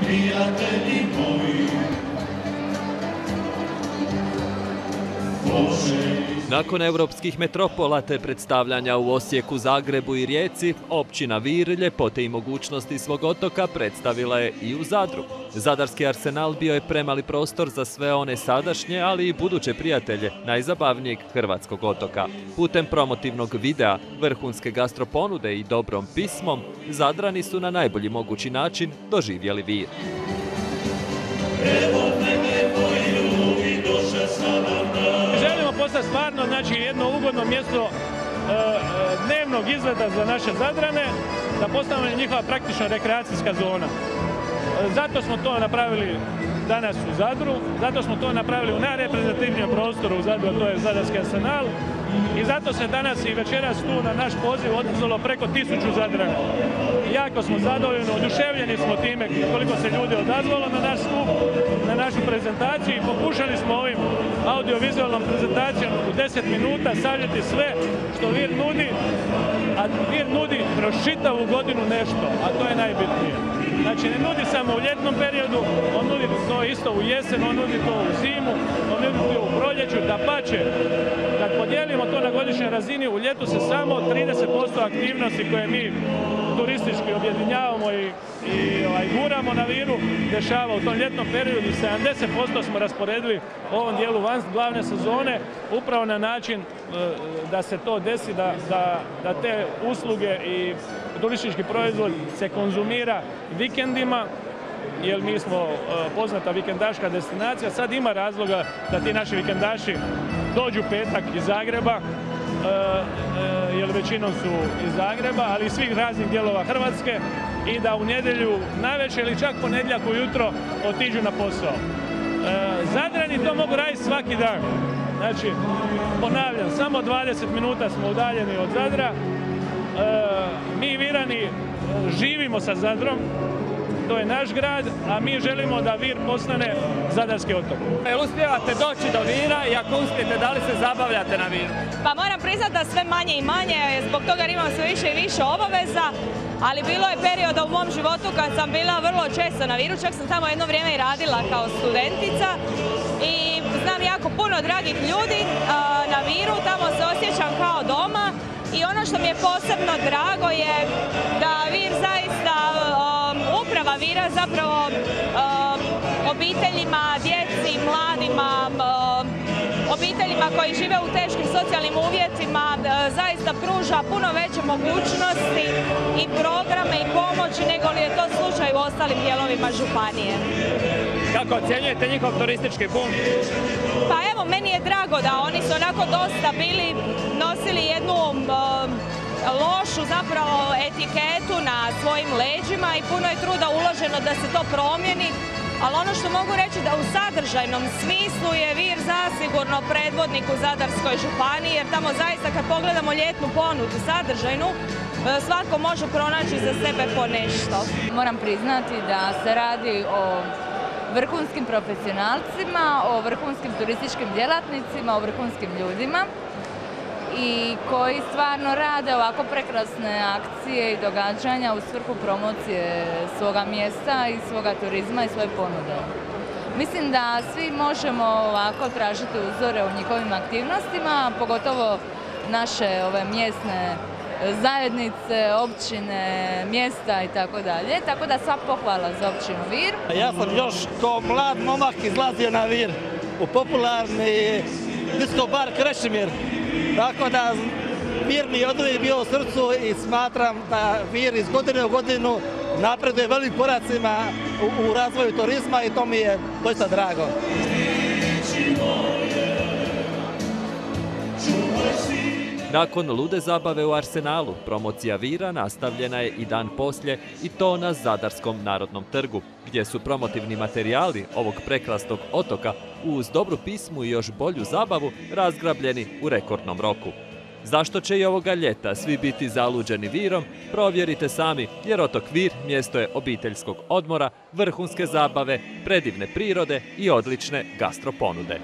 prijatelji moji. Nakon europskih metropola te predstavljanja u Osijeku, Zagrebu i Rijeci, općina Vir ljepote i mogućnosti svog otoka predstavila je i u Zadru. Zadarski arsenal bio je premali prostor za sve one sadašnje, ali i buduće prijatelje najzabavnijeg hrvatskog otoka. Putem promotivnog videa, vrhunske gastroponude i dobrom pismom, Zadrani su na najbolji mogući način doživjeli Vir. Stvarno znači, jedno ugodno mjesto e, e, dnevnog izgleda za naše Zadrane, da postanemo njihova praktična rekreacijska zona. E, zato smo to napravili danas u Zadru, zato smo to napravili u najreprezentativnijem prostoru u Zadru, a to je Zadarski arsenal. I zato se danas i večeras tu na naš poziv odazvalo preko tisuću Zadrana. Jako smo zadovoljni, oduševljeni smo time koliko se ljudi odazvalo na naš skup, na našu prezentaciju i pokušali smo ovim audiovizualnom prezentacijom u 10 minuta sažeti sve što Vir nudi, a Vir nudi kroz godinu nešto, a to je najbitnije. Znači ne nudi samo u ljetnom periodu, on nudi to isto u jesen, on nudi to u zimu, on nudi to u proljeću, da pače. Kad podijelimo to na godišnjoj razini, u ljetu se samo 30% aktivnosti koje mi turistički objedinjavamo i, i ovaj, guramo na viru dešava u tom ljetnom periodu. 70% smo rasporedili u ovom dijelu van glavne sezone upravo na način e, da se to desi, da, da, da te usluge i turistički proizvod se konzumira vikendima, jer mi smo e, poznata vikendaška destinacija. Sad ima razloga da ti naši vikendaši dođu petak iz Zagreba, jer većinom su iz Zagreba, ali i svih raznih dijelova Hrvatske i da u nedjelju navečer ili čak ponedjeljak ujutro otiđu na posao. E, Zadrani to mogu raditi svaki dan. Znači, ponavljam, samo 20 minuta smo udaljeni od Zadra. Mi Virani živimo sa Zadrom, to je naš grad, a mi želimo da Vir postane zadarski otok. Jel uspijevate doći do Vira i ako uspijete, da li se zabavljate na Viru? Pa moram priznati da sve manje i manje, zbog toga imam sve više i više obaveza, ali bilo je perioda u mom životu kad sam bila vrlo često na Viru, čak sam tamo jedno vrijeme i radila kao studentica i znam jako puno dragih ljudi na Viru, tamo se osjećam kao doma i ono što mi je posebno drago je da Vir zaista Vira zapravo um, obiteljima, djeci, mladima, um, obiteljima koji žive u teškim socijalnim uvjetima uh, zaista pruža puno veće mogućnosti i programe i pomoći nego li je to slučaj u ostalim dijelovima županije. Kako ocjenjujete njihov turistički bum? Pa evo, meni je drago da oni su onako dosta bili, nosili jednu um, lošu zapravo etiketu na svojim leđima i puno je truda uloženo da se to promijeni, ali ono što mogu reći da u sadržajnom smislu je Vir zasigurno predvodnik u Zadarskoj županiji, jer tamo zaista kad pogledamo ljetnu ponudu sadržajnu, e, svatko može pronaći za sebe po nešto. Moram priznati da se radi o vrhunskim profesionalcima, o vrhunskim turističkim djelatnicima, o vrhunskim ljudima i koji stvarno rade ovako prekrasne akcije i događanja u svrhu promocije svoga mjesta i svoga turizma i svoje ponude. Mislim da svi možemo ovako tražiti uzore u njihovim aktivnostima, pogotovo naše ove mjesne zajednice, općine, mjesta i tako dalje. Tako da sva pohvala za općinu Vir. Ja sam još kao mlad momak izlazio na Vir u popularni disko bar Krešimir. Tako da Vir mi je bio u srcu i smatram da Vir iz godine u godinu napreduje velim koracima u, u razvoju turizma i to mi je doista drago. Nakon lude zabave u Arsenalu, promocija Vira nastavljena je i dan poslije i to na Zadarskom narodnom trgu, gdje su promotivni materijali ovog prekrasnog otoka uz dobru pismu i još bolju zabavu razgrabljeni u rekordnom roku. Zašto će i ovoga ljeta svi biti zaluđeni virom, provjerite sami, jer otok Vir mjesto je obiteljskog odmora, vrhunske zabave, predivne prirode i odlične gastroponude.